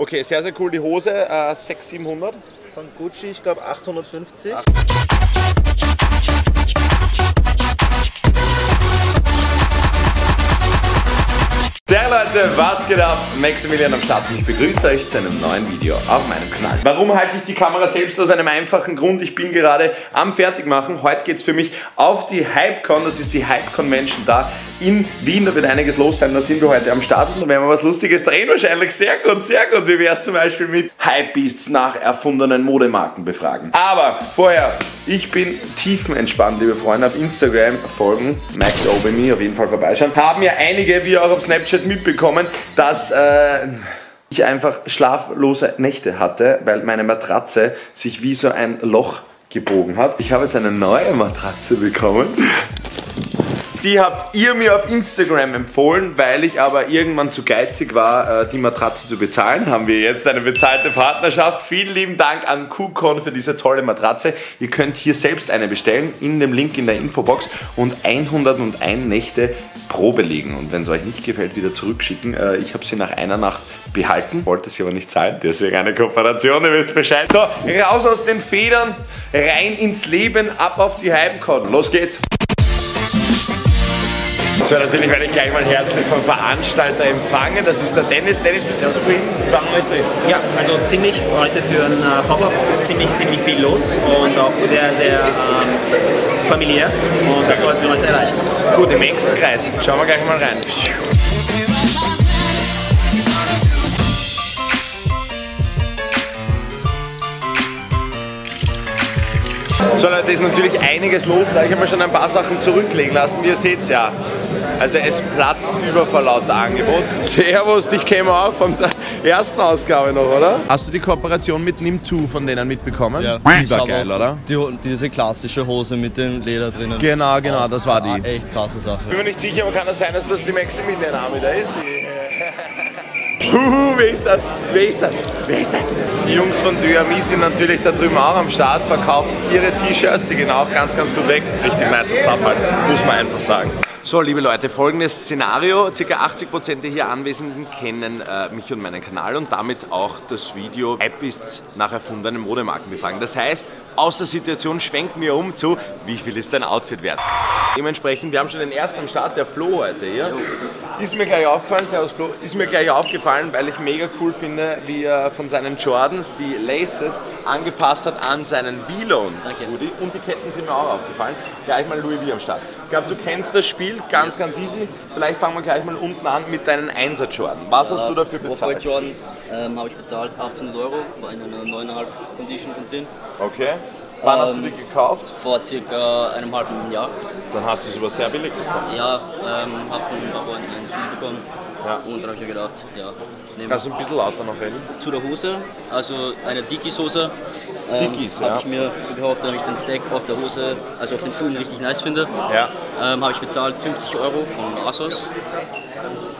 Okay, sehr, sehr cool. Die Hose, äh, 600, 700. Von Gucci, ich glaube 850. Der Leute, was geht ab? Maximilian am Start und ich begrüße euch zu einem neuen Video auf meinem Kanal. Warum halte ich die Kamera selbst? Aus einem einfachen Grund. Ich bin gerade am Fertigmachen. Heute geht es für mich auf die HypeCon. Das ist die Hype Convention da in Wien. Da wird einiges los sein. Da sind wir heute am Start und da werden wir was Lustiges drehen wahrscheinlich. Sehr gut, sehr gut. Wie wäre es zum Beispiel mit Hypebeasts nach erfundenen Modemarken befragen. Aber vorher, ich bin tiefenentspannt, liebe Freunde. Auf Instagram folgen, Max Obemy, auf jeden Fall vorbeischauen. Haben ja einige, wie auch auf Snapchat mitbekommen, dass... Äh, ich einfach schlaflose Nächte hatte, weil meine Matratze sich wie so ein Loch gebogen hat. Ich habe jetzt eine neue Matratze bekommen. Die habt ihr mir auf Instagram empfohlen, weil ich aber irgendwann zu geizig war, äh, die Matratze zu bezahlen. Haben wir jetzt eine bezahlte Partnerschaft. Vielen lieben Dank an KuCon für diese tolle Matratze. Ihr könnt hier selbst eine bestellen, in dem Link in der Infobox und 101 Nächte Probe legen. Und wenn es euch nicht gefällt, wieder zurückschicken. Äh, ich habe sie nach einer Nacht behalten, wollte sie aber nicht zahlen, deswegen eine Kooperation, ihr wisst Bescheid. So, raus aus den Federn, rein ins Leben, ab auf die Hypecon. Los geht's! So, natürlich werde ich gleich mal herzlich vom Veranstalter empfangen. Das ist der Dennis. Dennis, bist du wir heute. Ja, also ziemlich heute für ein äh, Pop-Up ist ziemlich, ziemlich viel los und auch sehr, sehr ähm, familiär und das sollten wir heute erreichen. Gut, im engsten Kreis. Schauen wir gleich mal rein. So Leute, ist natürlich einiges los. Da ich habe mir schon ein paar Sachen zurücklegen lassen. Ihr seht es ja. Also es platzt über vor lauter Angebot. Servus, dich käme auch von der ersten Ausgabe noch, oder? Hast du die Kooperation mit Nim2 von denen mitbekommen? Ja. Die war geil, oder? Die, diese klassische Hose mit dem Leder drinnen. Genau, genau, das war die. Echt krasse Sache. Bin mir nicht sicher, aber kann das sein, dass das die Maximilian Army da ist? Puh, wer ist das? Wer ist das? Wer ist das? Die Jungs von Dynami sind natürlich da drüben auch am Start, verkaufen ihre T-Shirts, die gehen auch ganz, ganz gut weg. Richtig nice Stuff halt, muss man einfach sagen. So, liebe Leute, folgendes Szenario. Circa 80% der hier Anwesenden kennen äh, mich und meinen Kanal und damit auch das Video Hypists nach erfundenen Modemarken befragen. Das heißt, aus der Situation schwenken wir um zu, wie viel ist dein Outfit wert? Dementsprechend, wir haben schon den ersten am Start, der Flo heute hier. Ist mir gleich aufgefallen, Servus Flo, ist mir gleich aufgefallen, weil ich mega cool finde, wie er von seinen Jordans die Laces angepasst hat an seinen V-Lone. Und die Ketten sind mir auch aufgefallen. Gleich mal Louis V am Start. Ich glaube, du kennst das Spiel, ganz, ganz easy. Vielleicht fangen wir gleich mal unten an mit deinen 1er Jordan. Was hast du dafür bezahlt? Off-White Jordans ähm, habe ich bezahlt 800 Euro bei einer 9,5 Condition von 10. Okay. Wann hast du Ähm, die gekauft? Vor circa einem halben Jahr. Dann hast du es aber sehr billig bekommen. Ja, ähm, habe von Freunden einen Stil bekommen. Ja. Und dann habe ich mir gedacht, ja, Kannst du ein bisschen lauter noch reden? zu der Hose, also eine Dickies-Hose. Ähm, Dickies, habe ja. ich mir gekauft, damit ich den Stack auf der Hose, also auf den Schuhen richtig nice finde. Ja. Ähm, habe ich bezahlt 50 Euro von ASOS.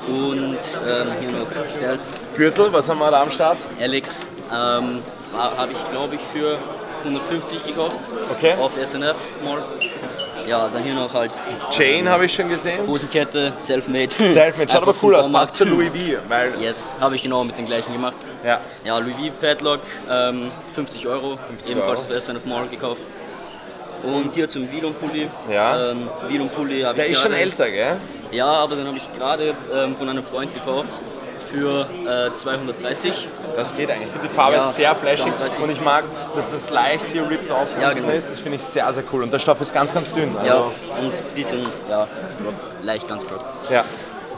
Und ähm, hier noch bestellt Gürtel, was haben wir da am Start? Alex ähm, habe ich glaube ich für 150 gekauft. Okay. Auf SNF Mall. Ja, dann hier noch halt Chain habe ich schon gesehen. Hosenkette, Selfmade. Selfmade, schaut aber cool aus. Passt zu. Louis V, weil Yes, habe ich genau mit den gleichen gemacht. ja, Ja, Louis V Padlock, ähm, 50 Euro, 50 ebenfalls Euro. auf SNF Mall gekauft. Und hier zum Vilon Pulli. Ja. Ähm, Vilon Pulli habe der ich ist schon älter, gell? Ja, aber den habe ich gerade ähm, von einem Freund gekauft für äh, 230. Das geht eigentlich. Ich finde die Farbe Ja, ist sehr flashig 32. und ich mag, dass das leicht hier ripped off Ja, genau. ist. Das finde ich sehr, sehr cool. Und der Stoff ist ganz, ganz dünn. Ja, Also, und ein bisschen, ja, leicht ganz grob. ja.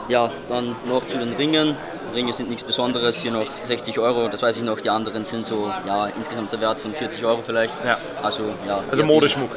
Ja, dann noch zu den Ringen. Ringe sind nichts Besonderes, hier noch 60 Euro, das weiß ich noch. Die anderen sind so, ja, insgesamt der Wert von 40 Euro vielleicht. Ja. Also, ja. Also ja, Modeschmuck.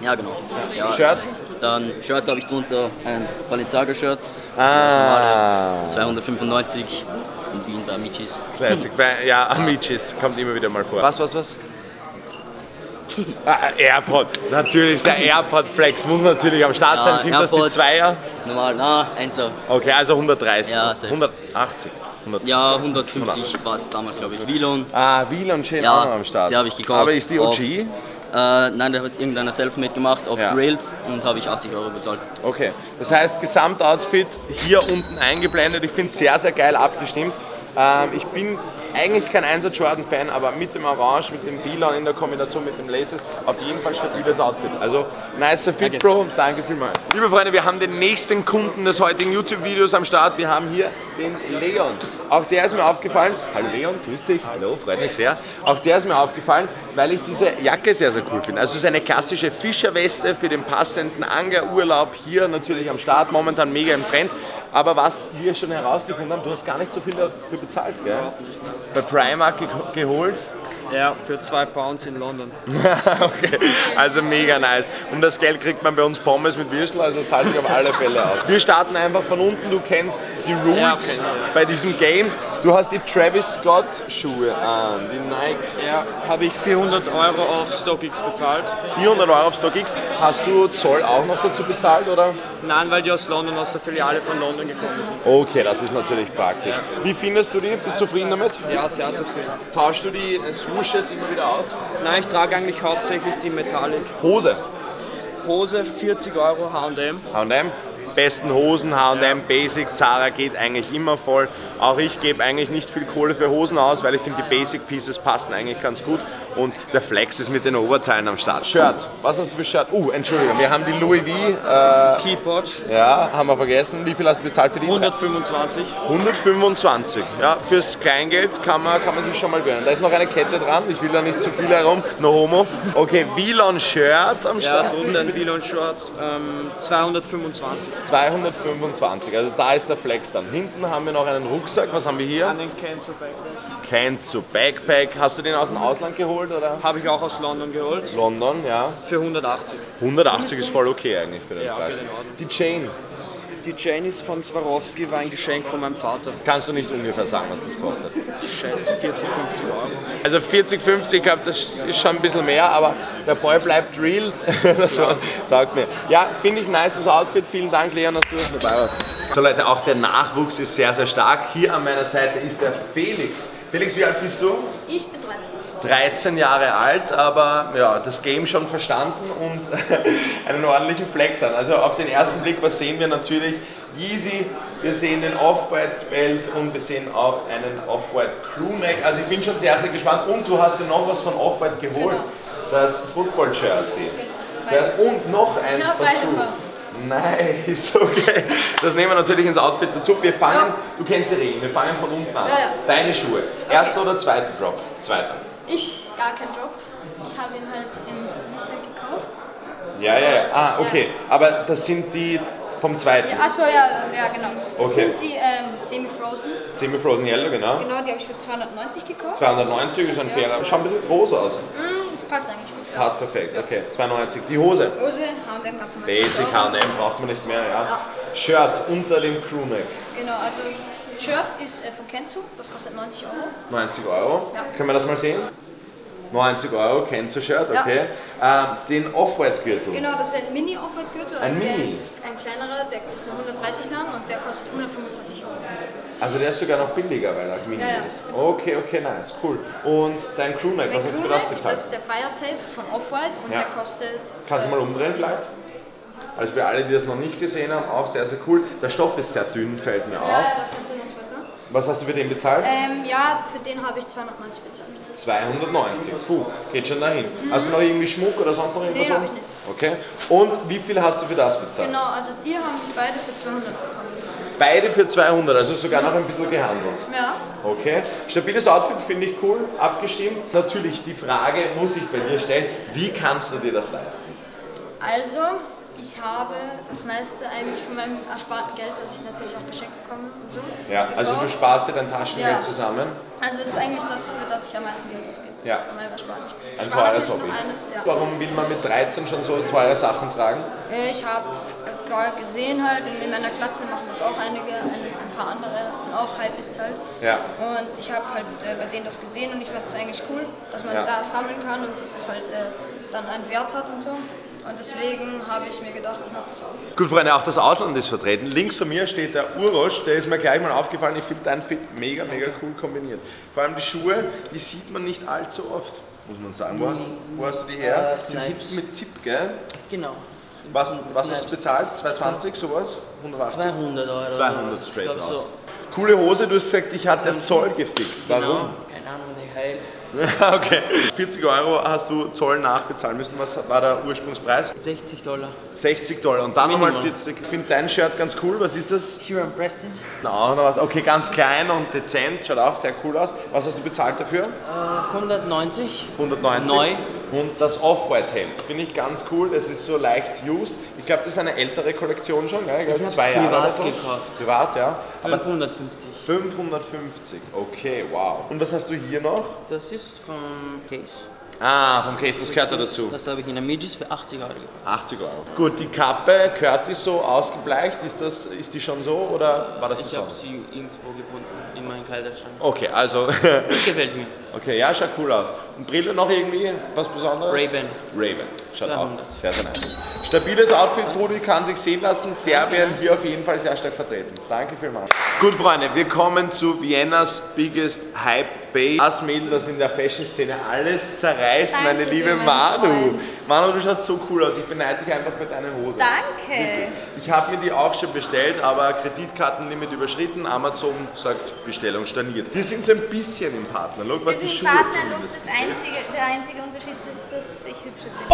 Ja, genau. Ja, Shirt? Dann Shirt habe ich drunter, ein Balenciaga-Shirt. Ah. 295 in Wien bei Amicis. Classic. Bei- Ja, Amicis kommt immer wieder mal vor. Was, was, was? Ah, Airpod. Natürlich, der Airpod Flex muss natürlich am Start sein. Ja, Sind das die AirPods. Zweier? Normal, na, Einser. Okay, also 130. Ja, safe. 180. 100. Ja, 150 war es damals, glaube ich. Vilon. Ah, und Chain Ja, auch noch am Start. die habe ich gekauft Aber ist die auf- OG? Äh, nein, der hat irgendeiner Selfmade gemacht auf Ja. Grailed und habe ich 80 Euro bezahlt. Okay. Das heißt, Gesamtoutfit hier unten eingeblendet. Ich finde es sehr, sehr geil abgestimmt. Ähm, ich bin eigentlich kein Einsatz Jordan-Fan, aber mit dem Orange, mit dem Vilon in der Kombination mit dem Laces auf jeden Fall stabiles Outfit. Also nicer Fit, Bro. Danke vielmals. Liebe Freunde, wir haben den nächsten Kunden des heutigen YouTube-Videos am Start. Wir haben hier den Leon. Auch der ist mir aufgefallen. Hallo Leon, grüß dich. Hallo, freut mich sehr. Auch der ist mir aufgefallen, weil ich diese Jacke sehr, sehr cool finde. Also es ist eine klassische Fischerweste für den passenden Angerurlaub hier natürlich am Start. Momentan mega im Trend. Aber was wir schon herausgefunden haben, du hast gar nicht so viel dafür bezahlt, gell? Bei Primark ge geholt. Ja, für zwei Pounds in London. okay, also mega nice. Um das Geld kriegt man bei uns Pommes mit Würstel, also zahlt sich auf alle Fälle aus. Wir starten einfach von unten, du kennst die Rules Ja, okay, ja. bei diesem Game. Du hast die Travis Scott Schuhe an, die Nike. Ja, habe ich 400 Euro auf StockX bezahlt. 400 Euro auf StockX. Hast du Zoll auch noch dazu bezahlt, oder? Nein, weil die aus London, aus der Filiale von London gekommen sind. Okay, das ist natürlich praktisch. Wie findest du die? Bist du zufrieden damit? Ja, sehr zufrieden. Tauschst du die Swooshes immer wieder aus? Nein, ich trage eigentlich hauptsächlich die Metallic. Hose. Hose 40 Euro H&M. H&M. Besten Hosen, H&M, Basic, Zara geht eigentlich immer voll. Auch ich gebe eigentlich nicht viel Kohle für Hosen aus, weil ich finde, die Basic Pieces passen eigentlich ganz gut. Und der Flex ist mit den Oberteilen am Start. Shirt. Was hast du für Shirt? Uh, Entschuldigung, wir haben die Louis V. Äh, Keypatch ja, haben wir vergessen. Wie viel hast du bezahlt für die? 125. 125. Ja, fürs Kleingeld kann man, kann man sich schon mal gönnen. Da ist noch eine Kette dran, ich will da nicht zu viel herum, no homo. Okay, Vilon Shirt am Ja, Start. drunter ein Vilon Short ähm, 225. 225, also da ist der Flex dann. Hinten haben wir noch einen Rucksack, was haben wir hier? Einen Cancel Backpack. Kenzo Backpack. Hast du den aus dem Ausland geholt oder? Habe ich auch aus London geholt. London, ja. Für 180. 180 ist voll okay eigentlich für den Ja, Preis. Die Chain, Die Chain ist von Swarovski, war ein Geschenk von meinem Vater. kannst du nicht ungefähr sagen, was das kostet? Schätze 40, 50 Euro. Also 40, 50, ich glaube, das ist schon ein bisschen mehr, aber der Boy bleibt real. Das war, taugt mir. Ja, finde ich ein nices Outfit. Vielen Dank, Leon, dass du dabei warst. So Leute, auch der Nachwuchs ist sehr, sehr stark. Hier an meiner Seite ist der Felix. Felix, wie alt bist du? Ich bin 13. 13 Jahre alt, aber ja, das Game schon verstanden und einen ordentlichen Flex an. Also auf den ersten Blick, was sehen wir natürlich? Yeezy, wir sehen den Off-White Belt und wir sehen auch einen Off-White Crewneck. Also ich bin schon sehr, sehr gespannt. Und du hast dir noch was von Off-White geholt, das Football Jersey. Sehr, und noch eins dazu. Nice, okay. Das nehmen wir natürlich ins Outfit dazu. Wir fangen, Ja. du kennst die Regeln, wir fangen von unten an. Ja, ja. Deine Schuhe. Erster oder zweiter Drop? Zweiter. Ich gar kein Job. Ich habe ihn halt im Reset gekauft. Ja, ja, ja. Ah, okay. Aber das sind die vom zweiten. Ja, achso, ja, ja, genau. Das Okay. sind die ähm, Semi-Frozen. Semi-Frozen Yellow, genau. Genau, die habe ich für 290 gekauft. 290 ist ein fairer. Schaut ein bisschen groß aus. Mm, das passt eigentlich gut. Passt perfekt. Okay, 290. Die Hose. Hose, H&M ganz normal. Basic 20 Euro. H&M braucht man nicht mehr, ja. Shirt unter dem Crewneck. Genau, also Shirt ist äh, von Kenzo, das kostet 90 Euro. 90 Euro. Ja. Können wir das mal sehen? 90 Euro, du Shirt, Ja. okay. Ähm, den Off-White-Gürtel. Genau, das ist ein Mini-Off-White-Gürtel. Also Ein der Mini? ist ein kleinerer, der ist nur 130 lang und der kostet 125 Euro. Also der ist sogar noch billiger, weil er auch Mini Ja, ja. ist. Okay, okay, nice, cool. Und dein Crewneck, was hast du für das bezahlt? das ist der Fire Tape von Off-White und Ja. der kostet. Kannst du äh, mal umdrehen vielleicht? Also für alle, die das noch nicht gesehen haben, auch sehr, sehr cool. Der Stoff ist sehr dünn, fällt mir Ja, auf. ja. Was hast du für den bezahlt? Ähm, ja, für den habe ich 290 bezahlt. 290. Puh, geht schon dahin. Hast du noch irgendwie Schmuck oder sonst noch irgendwas? Nee, hab ich nicht. Okay. Und wie viel hast du für das bezahlt? Genau, also die haben mich beide für 200 bekommen. Beide für 200, also sogar noch ein bisschen gehandelt. Ja, Okay. Stabiles Outfit finde ich cool, abgestimmt. Natürlich, die Frage muss ich bei dir stellen, wie kannst du dir das leisten? also ich habe das meiste eigentlich von meinem ersparten Geld, das ich natürlich auch geschenkt bekomme und so. Ja, also du gekauft. sparst dir dein Taschengeld Ja. zusammen. Also es ist eigentlich das, für das ich am meisten Geld ausgebe. Ja. Von meinem Ersparten. Ich Ein teures Hobby. eines, ja. Warum will man mit 13 schon so teure Sachen tragen? Äh, Ich habe äh, gesehen halt, in meiner Klasse machen das auch einige, ein, ein paar andere, sind auch Hypebeasts halt. Ja. Und ich habe halt äh, bei denen das gesehen und ich fand es eigentlich cool, dass man Ja. da sammeln kann und dass es halt äh, dann einen Wert hat und so. Und deswegen habe ich mir gedacht, ich mache das auch. Gut, Freunde, auch das Ausland ist vertreten. Links von mir steht der Urosch, der ist mir gleich mal aufgefallen. Ich finde dein Fit mega, mega cool kombiniert. Vor allem die Schuhe, die sieht man nicht allzu oft, muss man sagen. Wo hast, wo hast du die her? Äh, Die sind Snipes. hinten mit Zip, gell? Genau. Was, was hast du bezahlt? 220, sowas? 180? 200 Euro. 200 straight raus. So Coole Hose, du hast gesagt, ich hatte der Zoll gefickt. Warum? Genau. Keine Ahnung, der heilt. okay. 40 Euro hast du Zoll nachbezahlen müssen. Was war der Ursprungspreis? 60 Dollar. 60 Dollar und dann nochmal Minimum. 40. Ich finde dein Shirt ganz cool. Was ist das? Huron Preston. Noch was. Okay, ganz klein und dezent. Schaut auch sehr cool aus. Was hast du bezahlt dafür? Äh, 190. 190. Neu. Und das Off-White-Hemd finde ich ganz cool. Das ist so leicht used. Ich glaube, das ist eine ältere Kollektion schon. Gell? Ich glaube, hab's zwei Jahre privat so. gekauft. Privat, ja. Aber 550. 550. Okay, wow. Und was hast du hier noch? Das ist vom Case. Ah, vom Case, das gehört da dazu. Das habe ich in Amigis für 80 Euro gekauft. 80 Euro. Gut, die Kappe, gehört die so ausgebleicht? Ist, das, ist die schon so oder war das Ich so? habe sie irgendwo gefunden in meinem Kleiderschrank. Okay, also, Das gefällt mir. okay, ja, schaut cool aus. Und Brille noch irgendwie was Besonderes? Ray-Ban. Ray-Ban, schaut 200. auch sehr, sehr nice. Stabiles Outfit, Brudi, kann sich sehen lassen. Serbien hier auf jeden Fall sehr stark vertreten. Danke vielmals. Gut, Freunde, wir kommen zu Viennas biggest Hype Bay. Das Mädel, das in der Fashion-Szene alles zerreißt, Danke meine liebe Manu. Manu, du schaust so cool aus. Ich beneide dich einfach für deine Hose. Danke. Ich habe mir die auch schon bestellt, aber Kreditkartenlimit überschritten. Amazon sagt Bestellung storniert. Wir sind so ein bisschen im Partnerlook, was die sind Schuhe Partnerlook. Das einzige, der einzige Unterschied ist, dass ich hübscher bin.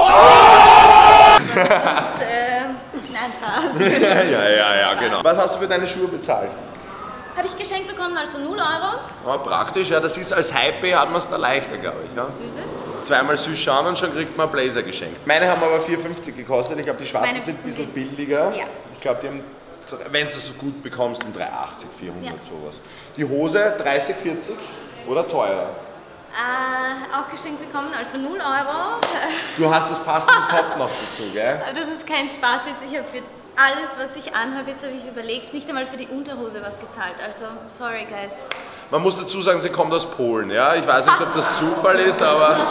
Sonst, äh, nein, Spaß. ja, ja, ja, genau. Was hast du für deine Schuhe bezahlt? Habe ich geschenkt bekommen, also 0 Euro. Ja, praktisch, ja, das ist als Hype hat man es da leichter, glaube ich. Ja. Süßes. Zweimal süß schauen und schon kriegt man einen Blazer geschenkt. Meine haben aber 4,50 gekostet. Ich glaube, die schwarzen Meine sind ein bisschen billiger. Ja. Ich glaube, die haben, wenn du es so gut bekommst, um 3,80, 400 Ja. sowas. Die Hose 30, 40 oder teurer? Äh, auch geschenkt bekommen, also 0 Euro. Du hast das passende Top noch dazu, gell? Aber das ist kein Spaß jetzt. Ich habe für alles, was ich anhabe, jetzt habe ich überlegt, nicht einmal für die Unterhose was gezahlt. Also, sorry, guys. Man muss dazu sagen, sie kommt aus Polen, ja? Ich weiß nicht, ob das Zufall ist, aber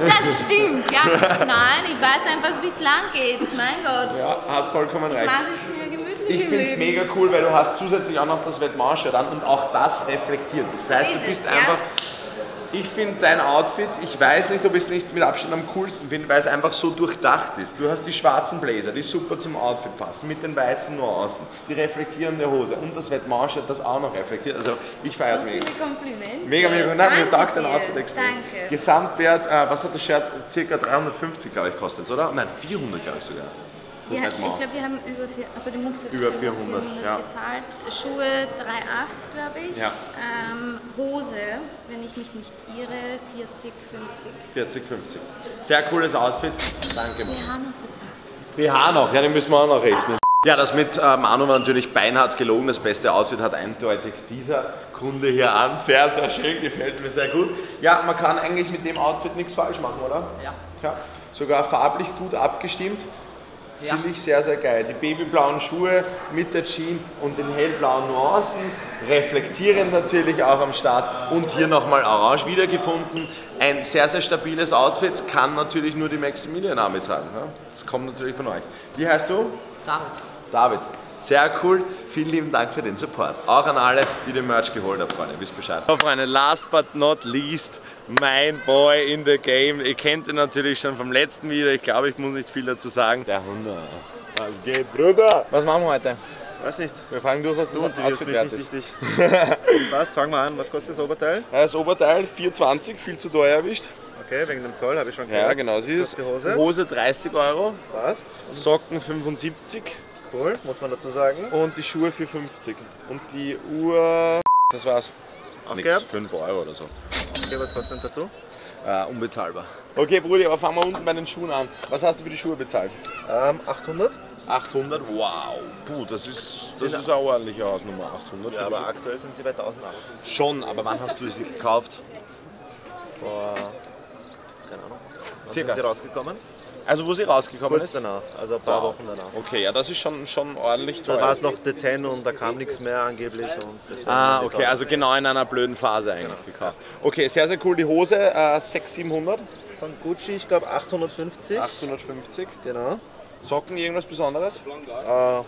Das stimmt, ja. Nein, ich weiß einfach, wie es lang geht. Mein Gott. ja, hast vollkommen recht. Mach es mir gemütlich Ich finde es mega cool, weil du hast zusätzlich auch noch das Vêtement-Shirt an und auch das reflektiert. Das heißt, du ist bist es, ja. Ich finde dein Outfit, ich weiß nicht, ob ich es nicht mit Abstand am coolsten finde, weil es einfach so durchdacht ist. Du hast die schwarzen Blazer, die super zum Outfit passen, mit den weißen Nuancen, die reflektierende Hose und das Vêtement-Shirt, das auch noch reflektiert. Also ich feiere es So mega. Komplimente. Mega, mega. Nein, mir taugt dein. Outfit extrem. Danke. Gesamtwert, äh, was hat das Shirt? Circa 350, glaube ich, kostet oder? Nein, 400, glaube ich sogar. Das Ja, ich glaube, wir haben über vier, also die hat Über 400, ja. gezahlt. Schuhe 3,8 glaube ich. Ja. Ähm, Hose, wenn ich mich nicht irre, 40, 50. 40, 50. Sehr cooles Outfit. Danke. Mann. BH noch dazu. BH noch, ja, den müssen wir auch noch rechnen. Ja, das mit äh, Manu war natürlich beinhart gelogen. Das beste Outfit hat eindeutig dieser Kunde hier an. Sehr, sehr schön, gefällt mir sehr gut. Ja, man kann eigentlich mit dem Outfit nichts falsch machen, oder? Ja. Ja, sogar farblich gut abgestimmt. Ja. Finde ich sehr, sehr geil. Die babyblauen Schuhe mit der Jean und den hellblauen Nuancen, reflektierend natürlich auch am Start und hier nochmal orange wiedergefunden. Ein sehr, sehr stabiles Outfit, kann natürlich nur die Maximilian Arme tragen. Das kommt natürlich von euch. Wie heißt du? David. David. Sehr cool. Vielen lieben Dank für den Support. Auch an alle, die den Merch geholt haben, Freunde. Wisst Bescheid. So, Freunde, last but not least, mein Boy in the game. Ihr kennt ihn natürlich schon vom letzten Video. Ich glaube, ich muss nicht viel dazu sagen. Der Hunde. Was geht, Bruder? Was machen wir heute? Weiß nicht. Wir fragen durch, was das Du interviewst Outfit mich nicht, ist. Passt, fangen wir an. Was kostet das Oberteil? Das Oberteil 420, viel zu teuer erwischt. Okay, wegen dem Zoll habe ich schon Ja, gehört. genau. Sie ist Hose? Hose 30 Euro, Passt. Socken 75 Cool, muss man dazu sagen. und die Schuhe für 50. Und die Uhr, das war's. Nix, gehabt? 5 Euro oder so. Okay, was kostet ein Tattoo? Äh, unbezahlbar. Okay, Brudi, aber fangen wir unten bei den Schuhen an. Was hast du für die Schuhe bezahlt? Ähm, 800. 800? Wow. Puh, das ist, das ist eine ordentliche Hausnummer. 800 Ja, aber aktuell sind sie bei 1008. Schuhe. Schon, aber wann hast du sie gekauft? Vor, keine Ahnung. Wann Circa. sind sie rausgekommen? Also wo sie rausgekommen Kurz ist? danach, also ein paar Wow. Wochen danach. Okay, ja, das ist schon, schon ordentlich Da teuer. war es noch The Ten und da kam nichts mehr angeblich. Ah, okay, also genau in einer blöden Phase eigentlich gekauft. Okay, sehr, sehr cool. Die Hose, äh, 600, 700, Von Gucci, ich glaube 850. 850. Genau. Socken, irgendwas Besonderes? Äh,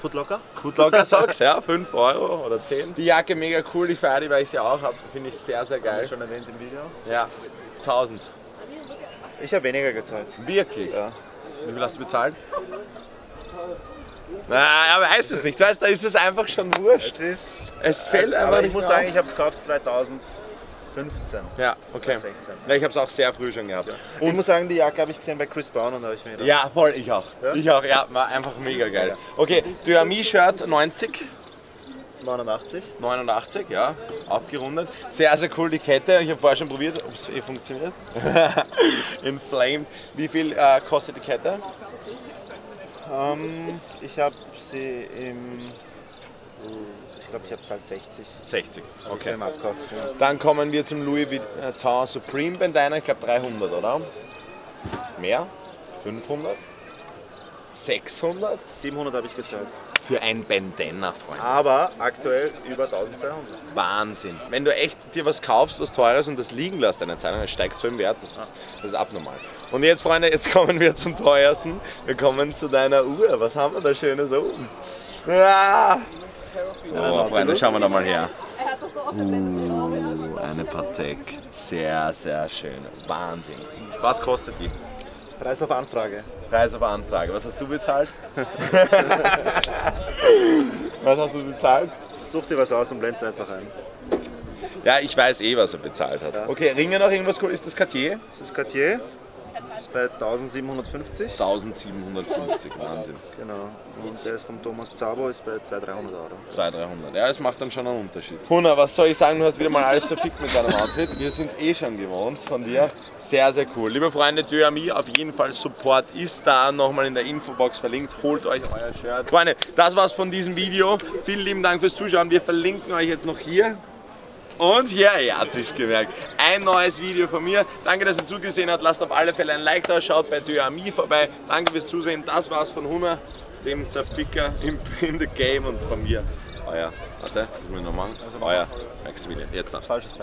Footlocker? Footlocker Socks, ja, 5 Euro oder 10. Die Jacke mega cool, ich feiere die, weil ich sie auch habe. Finde ich sehr, sehr geil. Schon erwähnt im Video. Ja, 1000. Ich habe weniger gezahlt. Wirklich? Ja. Wie viel hast du bezahlt? Na, er weiß es nicht, weißt da ist es einfach schon wurscht. Es ist, Es fällt einfach aber ich muss sagen, ich habe es gekauft 2015. Ja, okay. 16. Ja, ich habe es auch sehr früh schon gehabt. Und ich muss sagen, die Jacke habe ich gesehen bei Chris Brown und da habe ich mir gedacht, Ja, voll, ich auch. Ja? Ich auch, ja, war einfach mega geil. Okay, Dynamie-Shirt 90, 89. 89, ja, aufgerundet. Sehr, sehr cool die Kette. Ich habe vorher schon probiert, ob es eh funktioniert. Inflamed. Wie viel äh, kostet die Kette? Ähm, ich habe sie im. Ich glaube, ich habe es halt 60. 60, Okay. Abkauf. Ja. Dann kommen wir zum Louis Vuitton Supreme Bandana, ich glaube 300, oder? Mehr? 500? 600? 700 habe ich gezahlt. Für ein Bandana, Freund. Aber aktuell über 1200. Wahnsinn. Wenn du echt dir was kaufst, was teures und das liegen lässt eine Zeit lang, das steigt so im Wert, das ist, das ist abnormal. Und jetzt, Freunde, jetzt kommen wir zum teuersten. Wir kommen zu deiner Uhr. Was haben wir da Schönes oben? Ja. Oh, Freunde, schauen wir da mal her. Uh, eine Patek. Sehr, sehr schön. Wahnsinn. Was kostet die? Preis auf Anfrage. Preis auf Anfrage. Was hast du bezahlt? was hast du bezahlt? Such dir was aus und blend es einfach ein. Ja, ich weiß eh, was er bezahlt hat. Okay, Ringe noch irgendwas cool? Ist das Cartier? Das ist Cartier. Ist bei 1750. 1750, Wahnsinn. Genau. Und der ist vom Thomas Zabo, ist bei 200, 300 Euro. 200, 300. Ja, das macht dann schon einen Unterschied. Huna, was soll ich sagen? Du hast wieder mal alles zerfickt mit deinem Outfit. Wir sind es eh schon gewohnt von dir. Sehr, sehr cool. Liebe Freunde, Döami, auf jeden Fall Support ist da nochmal in der Infobox verlinkt. Holt euch euer Shirt. Freunde, das war's von diesem Video. Vielen lieben Dank fürs Zuschauen. Wir verlinken euch jetzt noch hier Und hier, ihr habt sich's gemerkt, ein neues Video von mir. Danke, dass ihr zugesehen habt. Lasst auf alle Fälle ein Like da, schaut bei Dynamie vorbei. Danke fürs Zusehen. Das war's von Hummer, dem Zerficker im, in the Game und von mir. Euer, warte, muss ich noch machen. Euer Maximilian. Jetzt darfst du. Falsches.